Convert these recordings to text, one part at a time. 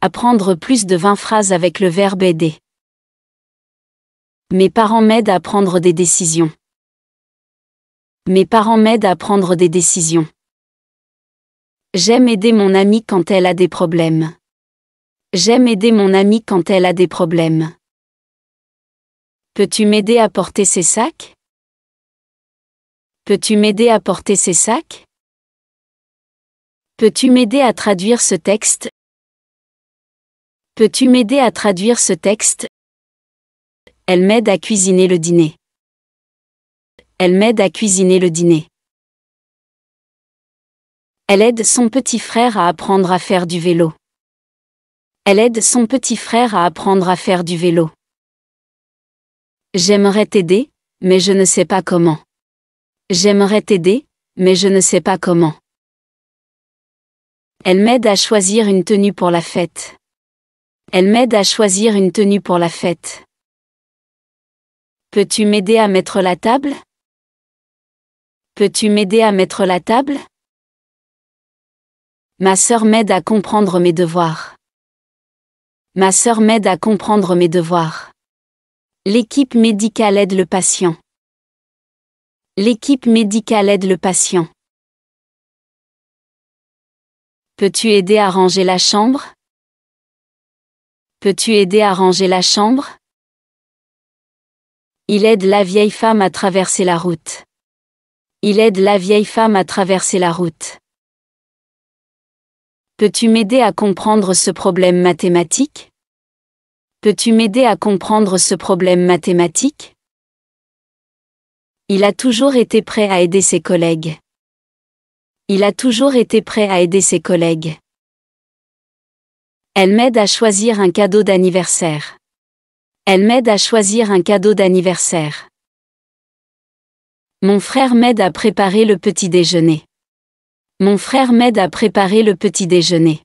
Apprendre plus de 20 phrases avec le verbe aider. Mes parents m'aident à prendre des décisions. Mes parents m'aident à prendre des décisions. J'aime aider mon amie quand elle a des problèmes. J'aime aider mon amie quand elle a des problèmes. Peux-tu m'aider à porter ses sacs? Peux-tu m'aider à porter ses sacs? Peux-tu m'aider à traduire ce texte Peux-tu m'aider à traduire ce texte? Elle m'aide à cuisiner le dîner. Elle m'aide à cuisiner le dîner. Elle aide son petit frère à apprendre à faire du vélo. Elle aide son petit frère à apprendre à faire du vélo. J'aimerais t'aider, mais je ne sais pas comment. J'aimerais t'aider, mais je ne sais pas comment. Elle m'aide à choisir une tenue pour la fête. Elle m'aide à choisir une tenue pour la fête. Peux-tu m'aider à mettre la table? Peux-tu m'aider à mettre la table? Ma sœur m'aide à comprendre mes devoirs. Ma sœur m'aide à comprendre mes devoirs. L'équipe médicale aide le patient. L'équipe médicale aide le patient. Peux-tu aider à ranger la chambre? Peux-tu aider à ranger la chambre? Il aide la vieille femme à traverser la route. Il aide la vieille femme à traverser la route. Peux-tu m'aider à comprendre ce problème mathématique? Peux-tu m'aider à comprendre ce problème mathématique? Il a toujours été prêt à aider ses collègues. Il a toujours été prêt à aider ses collègues. Elle m'aide à choisir un cadeau d'anniversaire. Elle m'aide à choisir un cadeau d'anniversaire. Mon frère m'aide à préparer le petit déjeuner. Mon frère m'aide à préparer le petit déjeuner.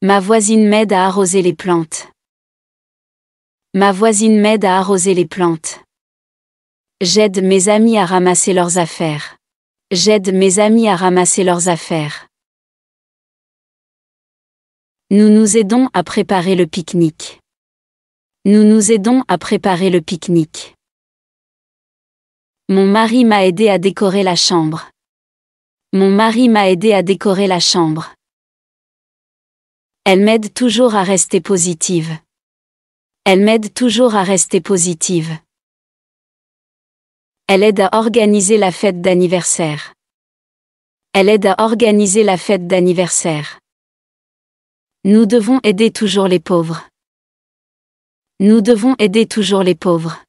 Ma voisine m'aide à arroser les plantes. Ma voisine m'aide à arroser les plantes. J'aide mes amis à ramasser leurs affaires. J'aide mes amis à ramasser leurs affaires. Nous nous aidons à préparer le pique-nique. Nous nous aidons à préparer le pique-nique. Mon mari m'a aidé à décorer la chambre. Mon mari m'a aidé à décorer la chambre. Elle m'aide toujours à rester positive. Elle m'aide toujours à rester positive. Elle aide à organiser la fête d'anniversaire. Elle aide à organiser la fête d'anniversaire. Nous devons aider toujours les pauvres. Nous devons aider toujours les pauvres.